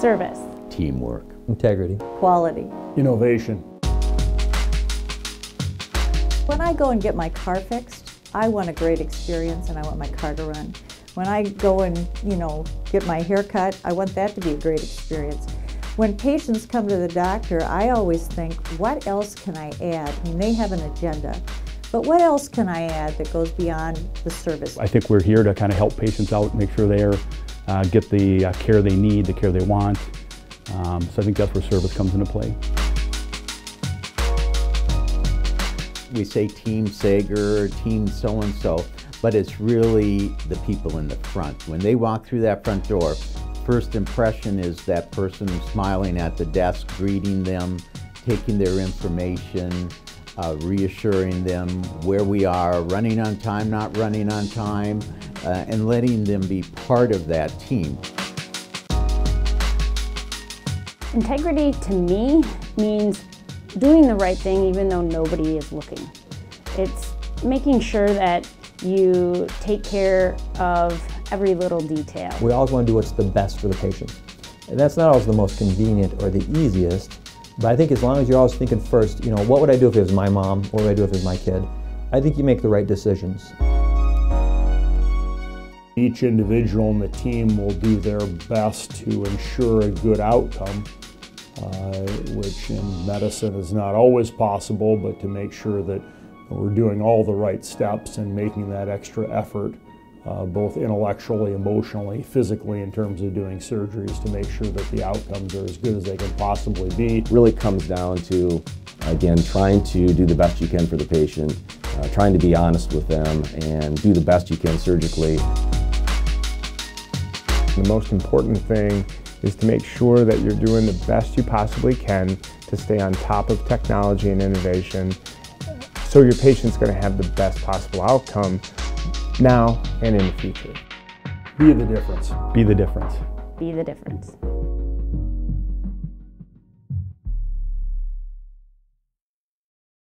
Service. Teamwork. Integrity. Quality. Innovation. When I go and get my car fixed, I want a great experience and I want my car to run. When I go and, you know, get my hair cut, I want that to be a great experience. When patients come to the doctor, I always think, what else can I add? I mean, they have an agenda. But what else can I add that goes beyond the service? I think we're here to kind of help patients out, and make sure they uh, get the uh, care they need, the care they want. Um, so I think that's where service comes into play. We say Team Sager, Team so-and-so, but it's really the people in the front. When they walk through that front door, first impression is that person smiling at the desk, greeting them, taking their information, uh, reassuring them where we are, running on time, not running on time, uh, and letting them be part of that team. Integrity to me means doing the right thing even though nobody is looking. It's making sure that you take care of every little detail. We always want to do what's the best for the patient. And that's not always the most convenient or the easiest, but I think as long as you're always thinking first, you know, what would I do if it was my mom? What would I do if it was my kid? I think you make the right decisions. Each individual in the team will do their best to ensure a good outcome, uh, which in medicine is not always possible, but to make sure that we're doing all the right steps and making that extra effort uh, both intellectually, emotionally, physically in terms of doing surgeries to make sure that the outcomes are as good as they can possibly be. It really comes down to, again, trying to do the best you can for the patient, uh, trying to be honest with them, and do the best you can surgically. The most important thing is to make sure that you're doing the best you possibly can to stay on top of technology and innovation so your patient's going to have the best possible outcome now and in the future. Be the difference. Be the difference. Be the difference.